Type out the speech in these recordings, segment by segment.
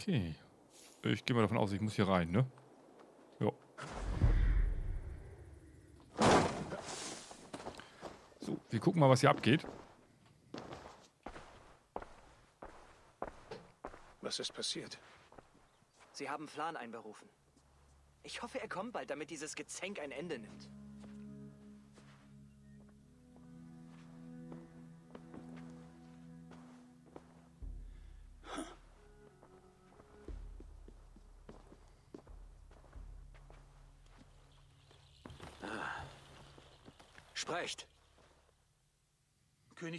Okay. Ich gehe mal davon aus, ich muss hier rein, ne? Ja. So, wir gucken mal, was hier abgeht. Was ist passiert? Sie haben Flan einberufen. Ich hoffe, er kommt bald, damit dieses Gezänk ein Ende nimmt.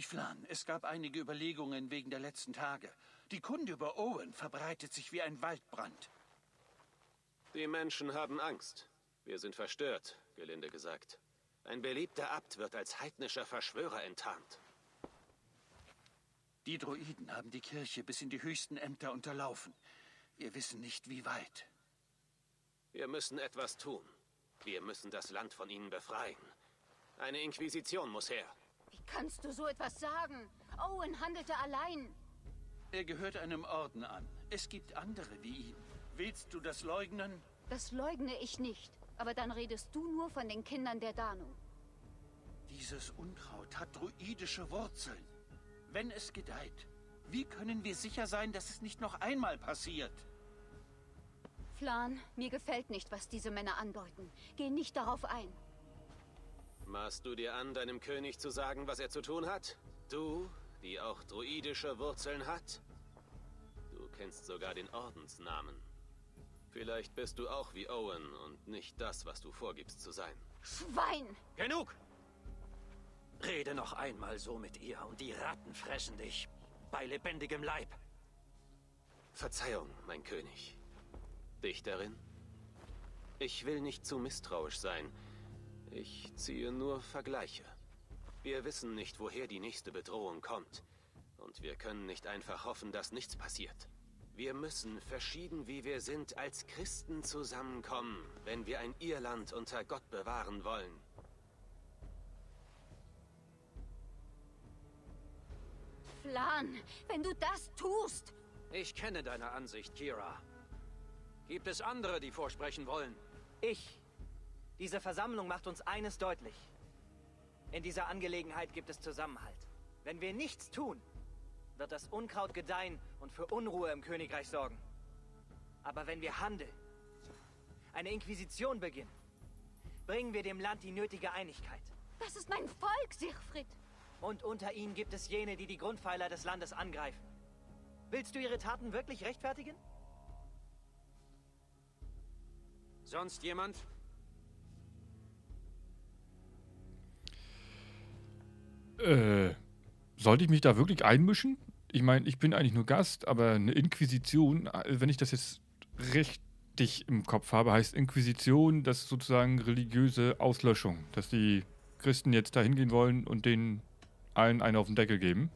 Flan, es gab einige Überlegungen wegen der letzten Tage. Die Kunde über Owen verbreitet sich wie ein Waldbrand. Die Menschen haben Angst. Wir sind verstört, gelinde gesagt. Ein beliebter Abt wird als heidnischer Verschwörer enttarnt. Die Druiden haben die Kirche bis in die höchsten Ämter unterlaufen. Wir wissen nicht, wie weit. Wir müssen etwas tun. Wir müssen das Land von ihnen befreien. Eine Inquisition muss her. Kannst du so etwas sagen? Owen handelte allein. Er gehört einem Orden an. Es gibt andere wie ihn. Willst du das leugnen? Das leugne ich nicht. Aber dann redest du nur von den Kindern der Danu. Dieses Unkraut hat druidische Wurzeln. Wenn es gedeiht, wie können wir sicher sein, dass es nicht noch einmal passiert? Flan, mir gefällt nicht, was diese Männer andeuten. Geh nicht darauf ein. Maßt du dir an, deinem König zu sagen, was er zu tun hat? Du, die auch druidische Wurzeln hat? Du kennst sogar den Ordensnamen. Vielleicht bist du auch wie Owen und nicht das, was du vorgibst zu sein. Schwein! Genug! Rede noch einmal so mit ihr und die Ratten fressen dich. Bei lebendigem Leib. Verzeihung, mein König. Dichterin? Ich will nicht zu misstrauisch sein. Ich ziehe nur Vergleiche. Wir wissen nicht, woher die nächste Bedrohung kommt. Und wir können nicht einfach hoffen, dass nichts passiert. Wir müssen, verschieden wie wir sind, als Christen zusammenkommen, wenn wir ein Irland unter Gott bewahren wollen. Flan, wenn du das tust! Ich kenne deine Ansicht, Kira. Gibt es andere, die vorsprechen wollen? Ich. Diese Versammlung macht uns eines deutlich. In dieser Angelegenheit gibt es Zusammenhalt. Wenn wir nichts tun, wird das Unkraut gedeihen und für Unruhe im Königreich sorgen. Aber wenn wir handeln, eine Inquisition beginnen, bringen wir dem Land die nötige Einigkeit. Das ist mein Volk, Siegfried! Und unter ihnen gibt es jene, die die Grundpfeiler des Landes angreifen. Willst du ihre Taten wirklich rechtfertigen? Sonst jemand? Äh, sollte ich mich da wirklich einmischen? Ich meine, ich bin eigentlich nur Gast, aber eine Inquisition, äh, wenn ich das jetzt richtig im Kopf habe, heißt Inquisition, das ist sozusagen religiöse Auslöschung. Dass die Christen jetzt da hingehen wollen und denen allen einen auf den Deckel geben.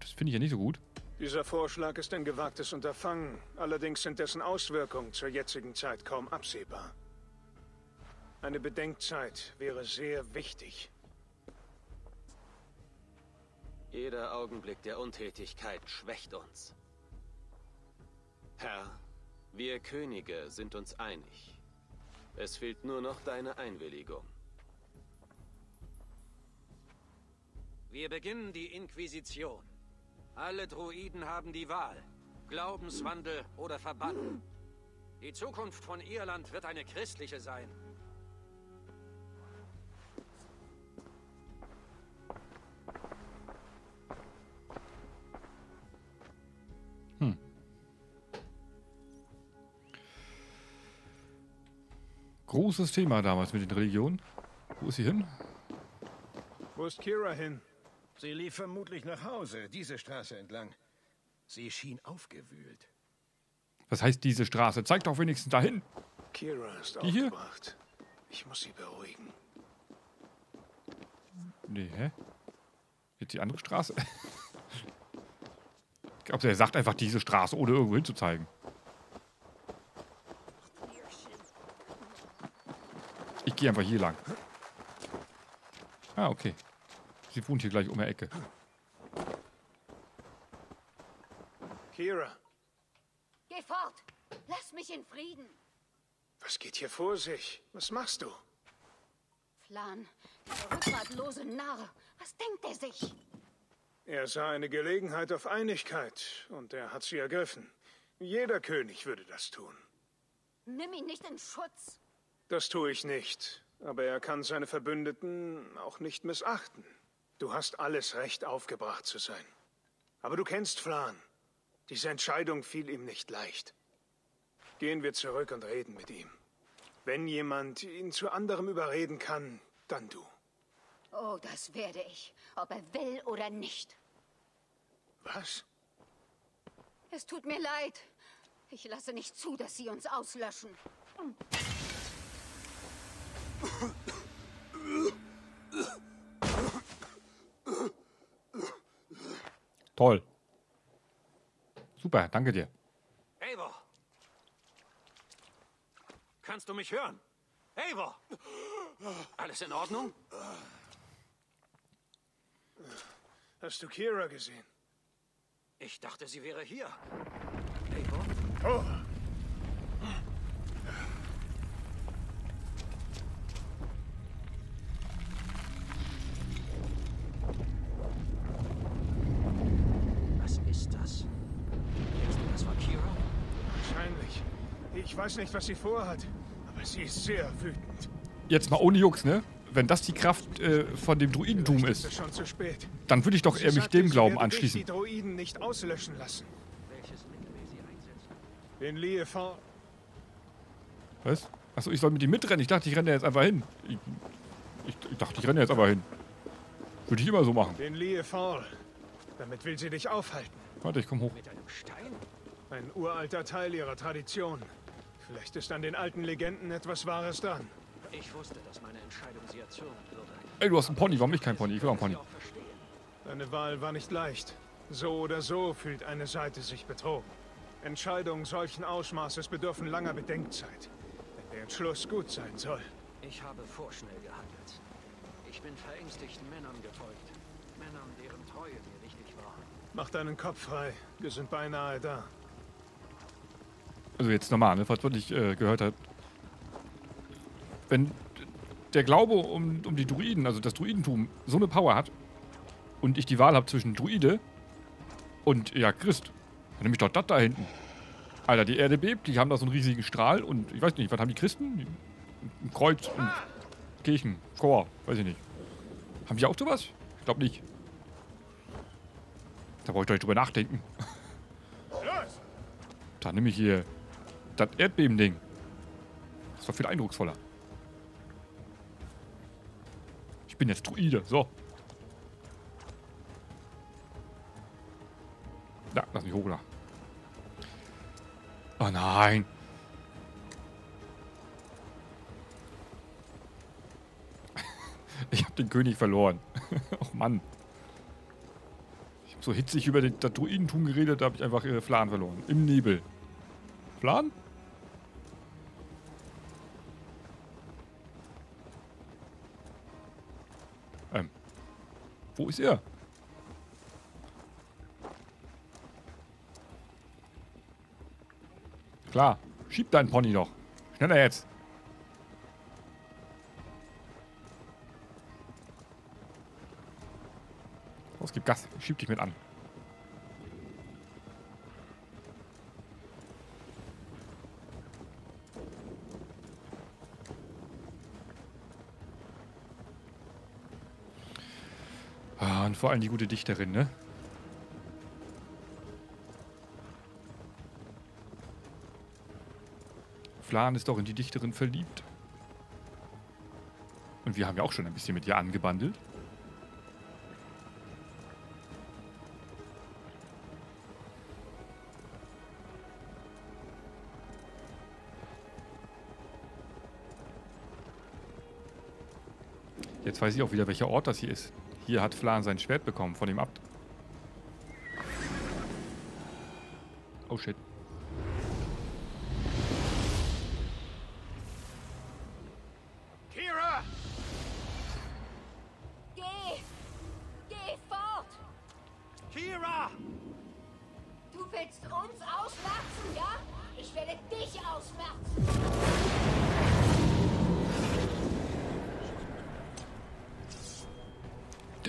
Das finde ich ja nicht so gut. Dieser Vorschlag ist ein gewagtes Unterfangen. Allerdings sind dessen Auswirkungen zur jetzigen Zeit kaum absehbar. Eine Bedenkzeit wäre sehr wichtig. Jeder Augenblick der Untätigkeit schwächt uns. Herr, wir Könige sind uns einig. Es fehlt nur noch deine Einwilligung. Wir beginnen die Inquisition. Alle Druiden haben die Wahl. Glaubenswandel oder Verbann. Die Zukunft von Irland wird eine christliche sein. Großes Thema damals mit den Religionen. Wo ist sie hin? Wo ist Kira hin? Sie lief vermutlich nach Hause, diese Straße entlang. Sie schien aufgewühlt. Was heißt diese Straße? Zeig doch wenigstens dahin. Kira ist Die hier? aufgewacht. Ich muss sie beruhigen. Nee, hä? Jetzt die andere Straße? ich glaube, er sagt einfach diese Straße, ohne irgendwo hinzuzeigen. Ich gehe einfach hier lang. Ah, okay. Sie wohnt hier gleich um die Ecke. Kira, Geh fort! Lass mich in Frieden! Was geht hier vor sich? Was machst du? Flan, der rückgratlose Narr. Was denkt er sich? Er sah eine Gelegenheit auf Einigkeit und er hat sie ergriffen. Jeder König würde das tun. Nimm ihn nicht in Schutz. Das tue ich nicht. Aber er kann seine Verbündeten auch nicht missachten. Du hast alles Recht, aufgebracht zu sein. Aber du kennst Flan. Diese Entscheidung fiel ihm nicht leicht. Gehen wir zurück und reden mit ihm. Wenn jemand ihn zu anderem überreden kann, dann du. Oh, das werde ich, ob er will oder nicht. Was? Es tut mir leid. Ich lasse nicht zu, dass sie uns auslöschen. Toll. Super, danke dir. Eivor! Kannst du mich hören? Eivor! Alles in Ordnung? Hast du Kira gesehen? Ich dachte, sie wäre hier. Eivor? Oh, Was ist das? Denkst du, das war Kira? wahrscheinlich. Ich weiß nicht, was sie vorhat, aber sie ist sehr wütend. Jetzt mal ohne Jux, ne? Wenn das die Kraft äh, von dem Druidentum Vielleicht ist ist, es schon zu spät. dann würde ich doch eher mich dem Glauben anschließen. die Droiden nicht auslöschen lassen. Welches Mittel will sie einsetzen? Den Was? Achso, ich soll mit ihm mitrennen. Ich dachte, ich renne jetzt einfach hin. Ich, ich, ich dachte, ich renne jetzt einfach hin. Würde ich immer so machen. Den Liefern. Damit will sie dich aufhalten. Warte, ich komm hoch. Mit einem Stein? Ein uralter Teil ihrer Tradition. Vielleicht ist an den alten Legenden etwas Wahres dran. Ich wusste, dass meine Entscheidung sie erzürnen würde. Ey, du hast einen Pony. Warum ich kein Pony? Ich will auch einen Pony. Sie auch verstehen. Deine Wahl war nicht leicht. So oder so fühlt eine Seite sich betrogen. Entscheidungen solchen Ausmaßes bedürfen langer Bedenkzeit. Wenn der Entschluss gut sein soll. Ich habe vorschnell gehandelt. Ich bin verängstigten Männern gefolgt. Männern, deren Treue mir wichtig war. Mach deinen Kopf frei. Wir sind beinahe da. Also jetzt normal, ne? Falls man nicht äh, gehört hat. Wenn der Glaube um, um die Druiden, also das Druidentum, so eine Power hat und ich die Wahl habe zwischen Druide und ja, Christ, dann nehme ich doch das da hinten. Alter, die Erde bebt, die haben da so einen riesigen Strahl und ich weiß nicht, was haben die Christen? Ein Kreuz und Kirchen, Chor, weiß ich nicht. Haben die auch sowas? Ich glaube nicht. Da brauche ich doch nicht drüber nachdenken. Da nehme ich hier das Erdbeben-Ding. Das war viel eindrucksvoller. Ich bin jetzt Druide. So. Ja, lass mich hoch da. Oh nein. Ich habe den König verloren. Och Mann. Ich habe so hitzig über den, das Druidentum geredet, da habe ich einfach äh, Flan verloren. Im Nebel. Flan? Wo ist er? Klar. Schieb deinen Pony doch. Schneller jetzt. Los, gib Gas. Schieb dich mit an. Ah, und vor allem die gute Dichterin, ne? Flan ist doch in die Dichterin verliebt. Und wir haben ja auch schon ein bisschen mit ihr angebandelt. Jetzt weiß ich auch wieder, welcher Ort das hier ist. Hier hat Flan sein Schwert bekommen von dem Abt. Oh shit. Kira! Geh! Geh fort! Kira! Du willst uns ausmerzen, ja? Ich werde dich ausmerzen.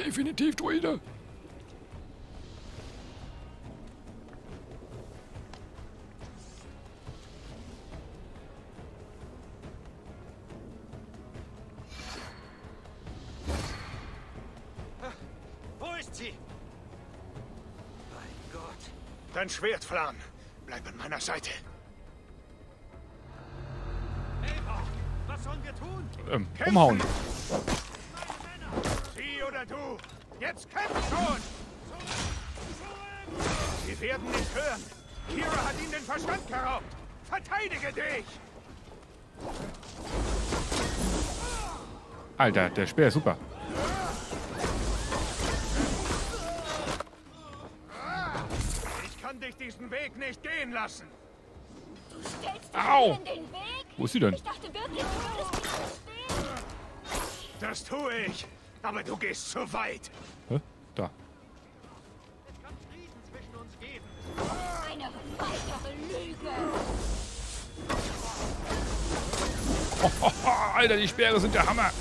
Definitiv, Druide. Wo ist sie? Mein Gott. Dein Schwert, Flan. Bleib an meiner Seite. Was sollen wir tun? Ähm, umhauen. Sie oder du. Jetzt kämpf schon! Sie werden nicht hören. Kira hat ihnen den Verstand geraubt. Verteidige dich! Alter, der Speer ist super. Ich kann dich diesen Weg nicht gehen lassen. Du stellst dich Au. in den Weg? Wo ist sie denn? Ich dachte wirklich, du würdest. Das tue ich. Aber du gehst zu weit. Hä? Oh, Alter, die Speere sind der Hammer.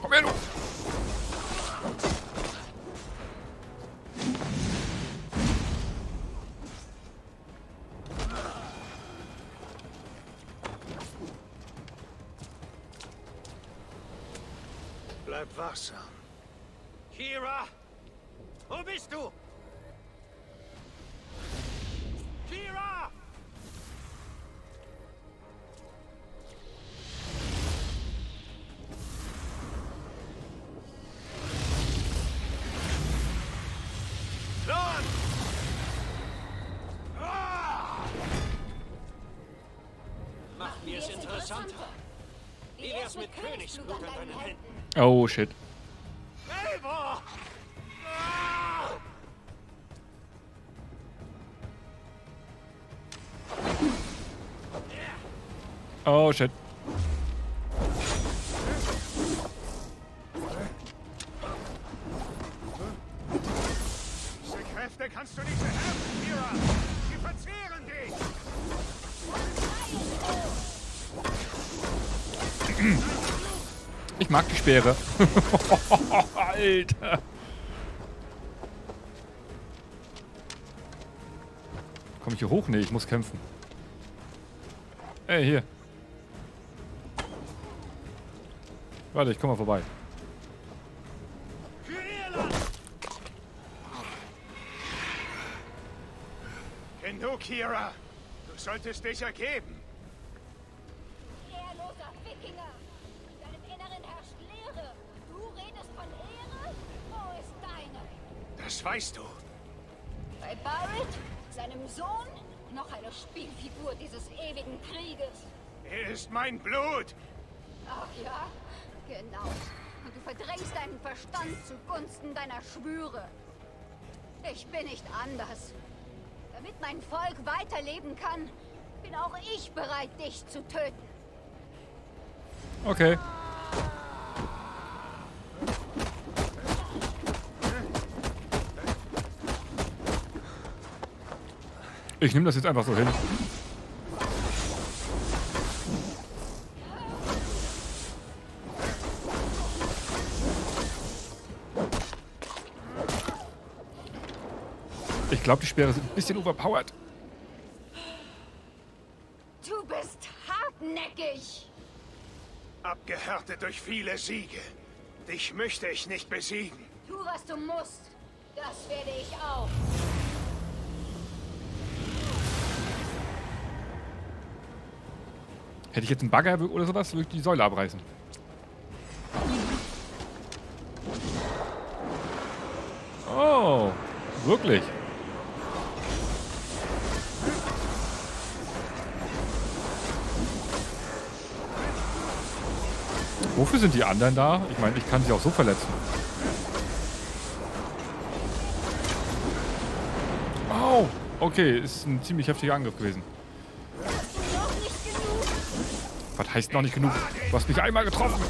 Komm her, du. Bleib wachsam. Kira! Wo bist du? Kira! Ah! Mir es interessanter. Wie wär's mit Königsblut an deinen Händen? Oh, shit. Oh, shit. Diese Kräfte kannst du nicht beherrschen, Kira. Sie verzehren dich. Ich mag die Speere. Alter. Komm ich hier hoch? Nee, ich muss kämpfen. Ey, hier. Warte, ich komm mal vorbei. Für Irland! Genug, Kira. Du solltest dich ergeben. Ehrloser Wikinger. In deinem Inneren herrscht Leere. Du redest von Ehre? Wo ist deine? Das weißt du. Bei Barrett, seinem Sohn, noch eine Spielfigur dieses ewigen Krieges. Er ist mein Blut. Ach ja, genau. Und du verdrängst deinen Verstand zugunsten deiner Schwüre. Ich bin nicht anders. Damit mein Volk weiterleben kann, bin auch ich bereit, dich zu töten. Okay. Ich nehme das jetzt einfach so hin. Glaube, die Speere sind ein bisschen overpowered. Du bist hartnäckig. Abgehärtet durch viele Siege. Dich möchte ich nicht besiegen. Tu, was du musst. Das werde ich auch. Hätte ich jetzt einen Bagger oder sowas, würde ich die Säule abreißen. Oh, wirklich? Wofür sind die anderen da? Ich meine, ich kann sie auch so verletzen. Oh, okay, ist ein ziemlich heftiger Angriff gewesen. Was heißt noch nicht genug? Du hast mich einmal getroffen.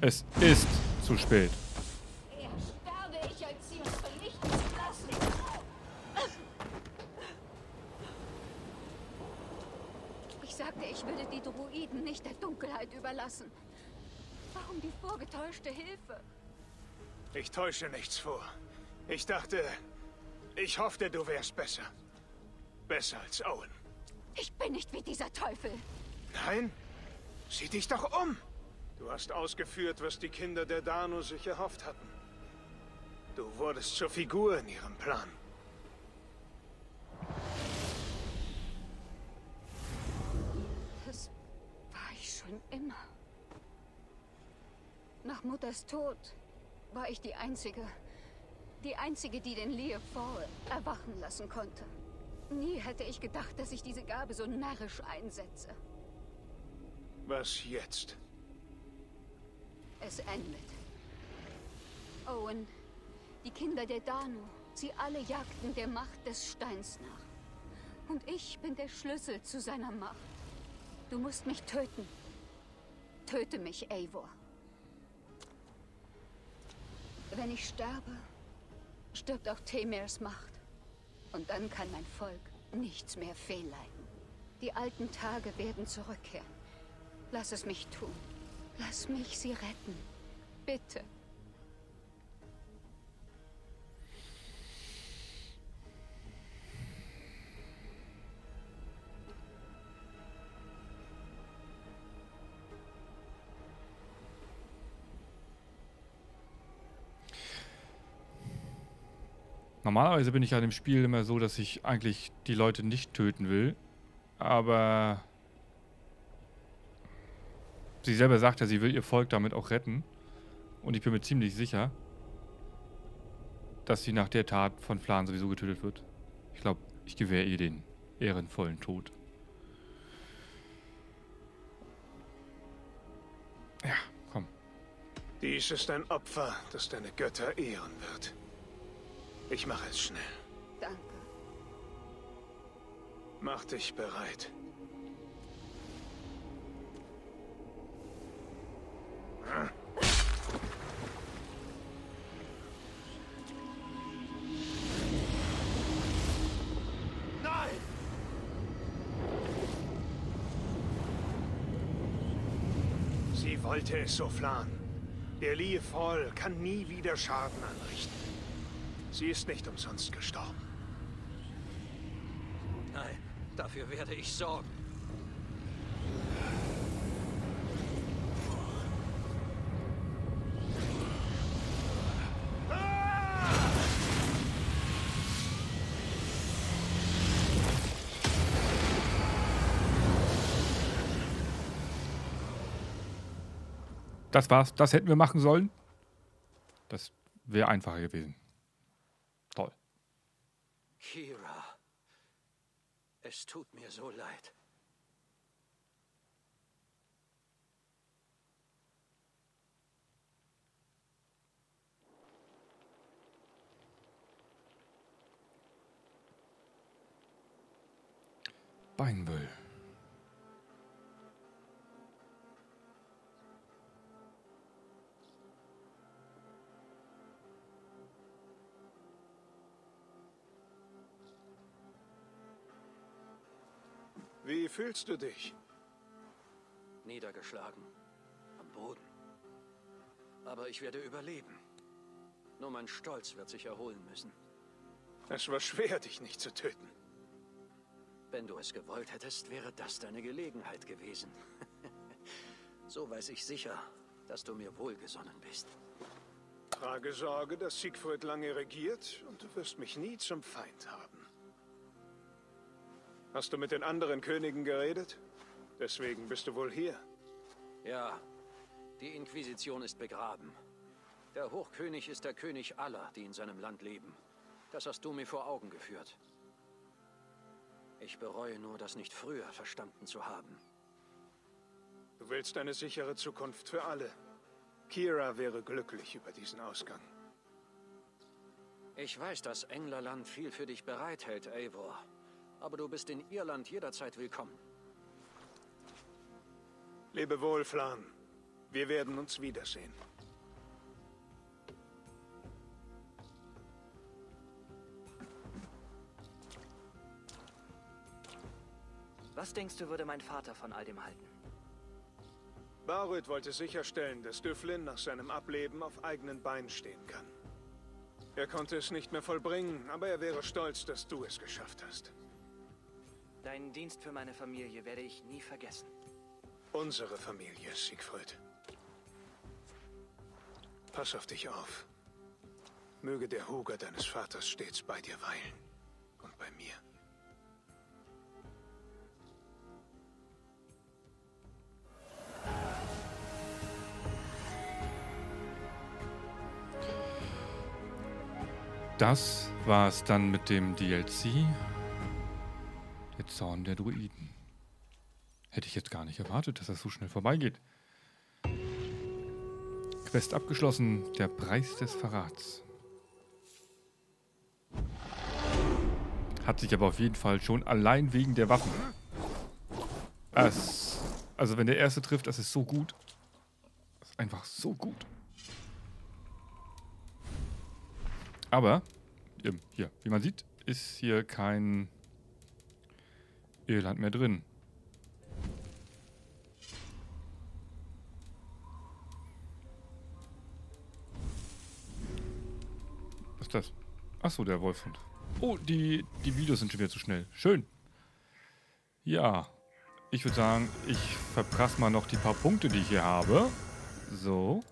Es ist zu spät. Eher sterbe ich, als sie uns vernichten zu lassen. Ich sagte, ich würde die Druiden nicht der Dunkelheit überlassen. Warum die vorgetäuschte Hilfe? Ich täusche nichts vor. Ich dachte, ich hoffte, du wärst besser. Besser als Owen. Ich bin nicht wie dieser Teufel. Nein? Sieh dich doch um! Du hast ausgeführt, was die Kinder der Dano sich erhofft hatten. Du wurdest zur Figur in ihrem Plan. Das war ich schon immer. Nach Mutters Tod war ich die Einzige, die Einzige, die den Lear Fall erwachen lassen konnte. Nie hätte ich gedacht, dass ich diese Gabe so närrisch einsetze. Was jetzt? Es endet. Owen, die Kinder der Danu, sie alle jagten der Macht des Steins nach. Und ich bin der Schlüssel zu seiner Macht. Du musst mich töten. Töte mich, Eivor. Wenn ich sterbe, stirbt auch Temers Macht. Und dann kann mein Volk nichts mehr fehlleiten. Die alten Tage werden zurückkehren. Lass es mich tun. Lass mich sie retten. Bitte. Normalerweise bin ich ja in dem Spiel immer so, dass ich eigentlich die Leute nicht töten will. Aber sie selber sagt ja, sie will ihr Volk damit auch retten. Und ich bin mir ziemlich sicher, dass sie nach der Tat von Flan sowieso getötet wird. Ich glaube, ich gewähre ihr den ehrenvollen Tod. Ja, komm. Dies ist ein Opfer, das deine Götter ehren wird. Ich mache es schnell. Danke. Mach dich bereit. Nein! Sie wollte es so flan. Der Lee Fall kann nie wieder Schaden anrichten. Sie ist nicht umsonst gestorben. Nein, dafür werde ich sorgen. Das war's. Das hätten wir machen sollen. Das wäre einfacher gewesen. Kira, es tut mir so leid. Beinbüll. Fühlst du dich? Niedergeschlagen. Am Boden. Aber ich werde überleben. Nur mein Stolz wird sich erholen müssen. Es war schwer, dich nicht zu töten. Wenn du es gewollt hättest, wäre das deine Gelegenheit gewesen. so weiß ich sicher, dass du mir wohlgesonnen bist. Trage Sorge, dass Siegfried lange regiert und du wirst mich nie zum Feind haben. Hast du mit den anderen Königen geredet? Deswegen bist du wohl hier. Ja, die Inquisition ist begraben. Der Hochkönig ist der König aller, die in seinem Land leben. Das hast du mir vor Augen geführt. Ich bereue nur, das nicht früher verstanden zu haben. Du willst eine sichere Zukunft für alle. Kira wäre glücklich über diesen Ausgang. Ich weiß, dass Englerland viel für dich bereithält, Eivor. Aber du bist in Irland jederzeit willkommen. Lebe wohl, Flan. Wir werden uns wiedersehen. Was denkst du, würde mein Vater von all dem halten? Barrett wollte sicherstellen, dass Düflin nach seinem Ableben auf eigenen Beinen stehen kann. Er konnte es nicht mehr vollbringen, aber er wäre stolz, dass du es geschafft hast. Deinen Dienst für meine Familie werde ich nie vergessen. Unsere Familie, Siegfried. Pass auf dich auf. Möge der Huger deines Vaters stets bei dir weilen. Und bei mir. Das war es dann mit dem DLC. Zorn der Druiden. Hätte ich jetzt gar nicht erwartet, dass das so schnell vorbeigeht. Quest abgeschlossen. Der Preis des Verrats. Hat sich aber auf jeden Fall schon allein wegen der Waffen. Es, also wenn der erste trifft, das ist so gut. Das ist einfach so gut. Aber, hier, wie man sieht, ist hier kein Irland mehr drin. Was ist das? Achso, der Wolfhund. Oh, die, die Videos sind schon wieder zu schnell. Schön. Ja, ich würde sagen, ich verprasse mal noch die paar Punkte, die ich hier habe. So.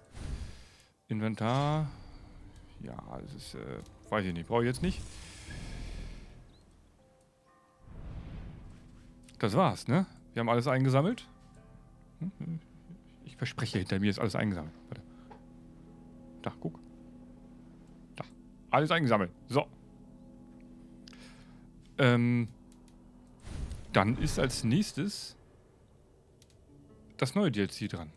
Inventar. Ja, das ist, äh, weiß ich nicht. Brauche ich jetzt nicht. Das war's, ne? Wir haben alles eingesammelt. Ich verspreche, hinter mir ist alles eingesammelt. Warte. Da, guck. Da. Alles eingesammelt. So. Ähm. Dann ist als nächstes das neue DLC dran.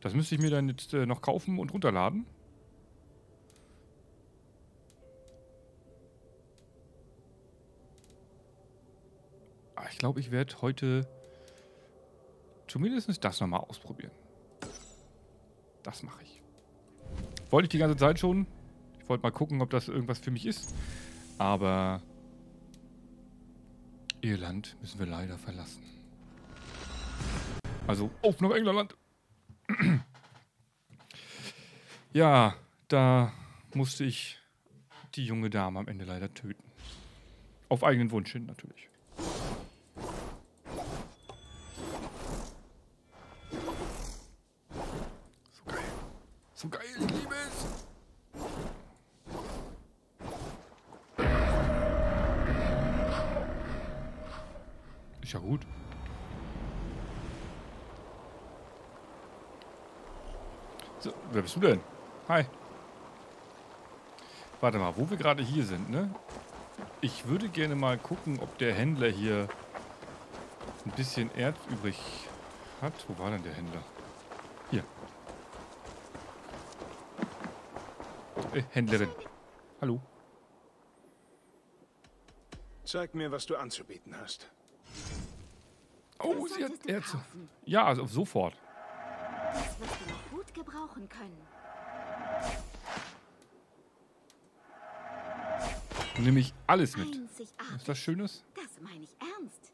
Das müsste ich mir dann jetzt äh, noch kaufen und runterladen. Glaube, ich werde heute zumindest das nochmal ausprobieren. Das mache ich. Wollte ich die ganze Zeit schon. Ich wollte mal gucken, ob das irgendwas für mich ist. Aber Irland müssen wir leider verlassen. Also auf nach England. ja, da musste ich die junge Dame am Ende leider töten. Auf eigenen Wunsch hin natürlich. So geil, ich liebe es. Ist ja gut. So, wer bist du denn? Hi. Warte mal, wo wir gerade hier sind, ne? Ich würde gerne mal gucken, ob der Händler hier ein bisschen Erz übrig hat. Wo war denn der Händler? Hier. Äh, Händlerin. Hallo. Zeig mir, was du anzubieten hast. Oh, Das sie hat Erz. kaufen. Ja, also sofort. Das wirst du noch gut gebrauchen können. Nehme ich alles mit. Einzigartig. Ist das Schönes? Das meine ich ernst.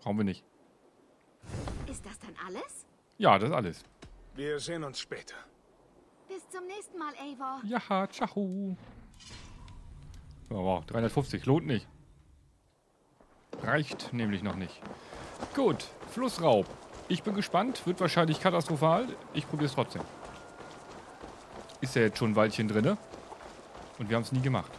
Brauchen wir nicht. Ist das dann alles? Ja, das ist alles. Wir sehen uns später. Bis zum nächsten Mal, Eivor. Ja, ciao. Ja, wow, 350, lohnt nicht. Reicht nämlich noch nicht. Gut, Flussraub. Ich bin gespannt, wird wahrscheinlich katastrophal. Ich probiere es trotzdem. Ist ja jetzt schon ein Weilchen drinne. Und wir haben es nie gemacht.